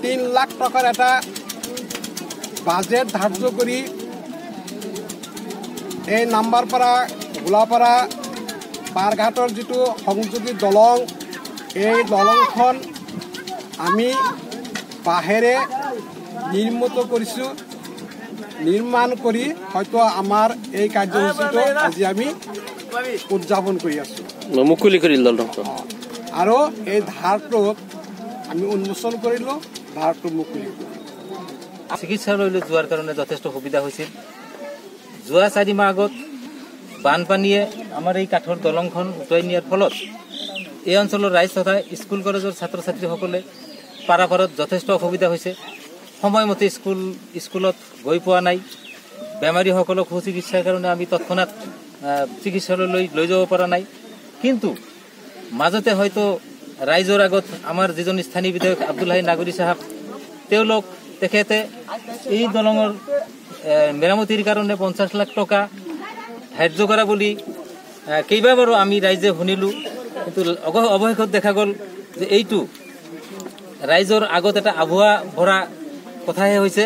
তিন লাখ টকাৰ এটা বাজেট ধাৰ্য কৰি এই নাম্বাৰপাৰা গোলাপাৰা পাৰঘাটৰ যিটো সংযোগী দলং এই দলংখন আমি বাঁহেৰে নিৰ্মিত কৰিছোঁ। নিৰ্মাণ কৰি হয়তো আমাৰ এই কাৰ্যসূচীটো আজি আমি উদযাপন কৰি আছোঁ। মুকলি কৰিল দলটো। আৰু এই ধাৰটোত আমি উন্মোচন কৰিলোঁ ধাৰটো মুকলি কৰিলোঁ। চিকিৎসালয়লৈ যোৱাৰ কাৰণে যথেষ্ট সুবিধা হৈছিল। যোৱা চাৰি মাহ আগত বানপানীয়ে আমাৰ এই কাঠৰ দলংখন উটুৱাই নিয়াৰ ফলত এই অঞ্চলৰ ৰাইজ তথা স্কুল কলেজৰ ছাত্ৰ ছাত্ৰীসকলে পাৰাপাৰত যথেষ্ট অসুবিধা হৈছে। সময়মতে স্কুল স্কুলত গৈ পোৱা নাই। বেমাৰীসকলক সুচিকিৎসাৰ কাৰণে আমি তৎক্ষণাত চিকিৎসালয়লৈ লৈ যাব পৰা নাই। কিন্তু মাজতে হয়তো ৰাইজৰ আগত আমাৰ যিজন স্থানীয় বিধায়ক আব্দুল হাই নাগৰী চাহাব তেওঁলোক তেখেতে এই দলঙৰ মেৰামতিৰ কাৰণে পঞ্চাছ লাখ টকা ধাৰ্য কৰা বুলি কেইবাবাৰো আমি ৰাইজে শুনিলোঁ কিন্তু অৱশেষত দেখা গ'ল যে এইটো ৰাইজৰ আগত এটা আভুৱা ভৰা কথাহে হৈছে।